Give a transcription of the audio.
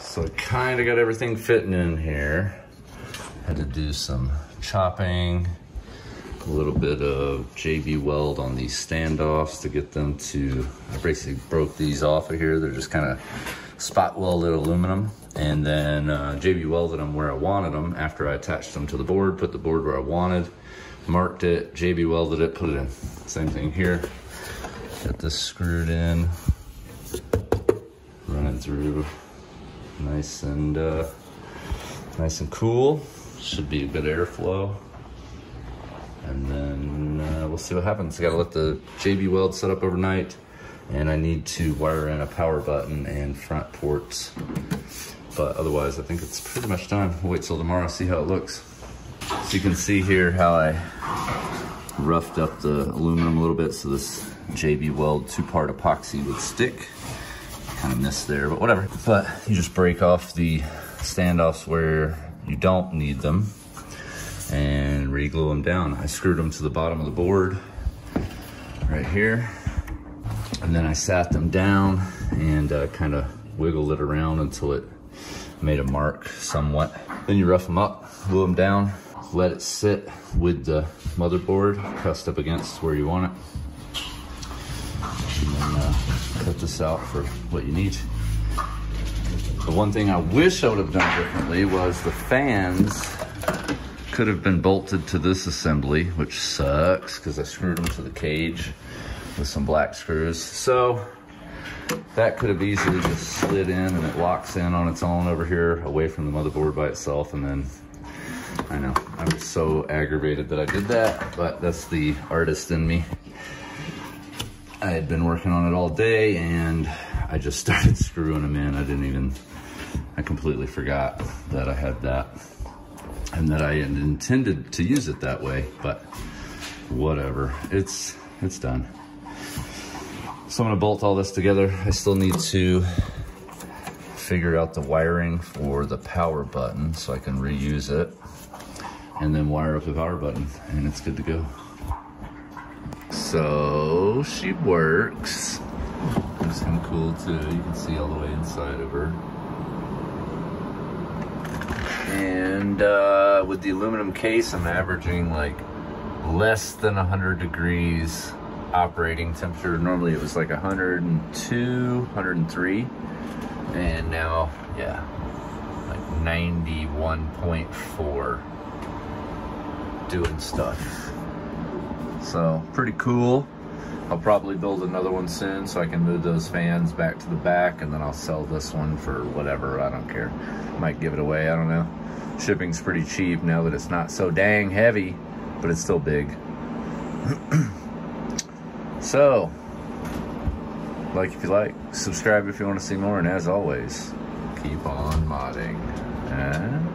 So I kind of got everything fitting in here. Had to do some chopping, a little bit of JB weld on these standoffs to get them to, I basically broke these off of here. They're just kind of spot welded aluminum. And then uh, JB welded them where I wanted them after I attached them to the board, put the board where I wanted, marked it, JB welded it, put it in. Same thing here. Got this screwed in, run it through nice and uh, nice and cool. Should be a good airflow. And then uh, we'll see what happens. I gotta let the JB weld set up overnight and I need to wire in a power button and front ports. But otherwise, I think it's pretty much done. We'll wait till tomorrow, see how it looks. So you can see here how I roughed up the aluminum a little bit so this JB Weld two-part epoxy would stick. Kind of missed there, but whatever. But you just break off the standoffs where you don't need them and re-glue them down. I screwed them to the bottom of the board right here. And then I sat them down and uh, kind of wiggled it around until it made a mark somewhat. Then you rough them up, glue them down, let it sit with the motherboard pressed up against where you want it. Uh, cut this out for what you need. The one thing I wish I would have done differently was the fans could have been bolted to this assembly, which sucks because I screwed them to the cage with some black screws. So that could have easily just slid in and it locks in on its own over here away from the motherboard by itself. And then I know I'm so aggravated that I did that, but that's the artist in me. I had been working on it all day and I just started screwing them in. I didn't even, I completely forgot that I had that and that I intended to use it that way, but whatever, it's, it's done. So I'm gonna bolt all this together. I still need to figure out the wiring for the power button so I can reuse it and then wire up the power button and it's good to go. So she works. Kind of cool too. You can see all the way inside of her. And uh, with the aluminum case, I'm averaging like less than 100 degrees operating temperature. Normally it was like 102, 103. And now, yeah, like 91.4 doing stuff. So pretty cool. I'll probably build another one soon so I can move those fans back to the back and then I'll sell this one for whatever, I don't care. Might give it away, I don't know. Shipping's pretty cheap now that it's not so dang heavy, but it's still big. so, like if you like, subscribe if you want to see more, and as always, keep on modding. Eh?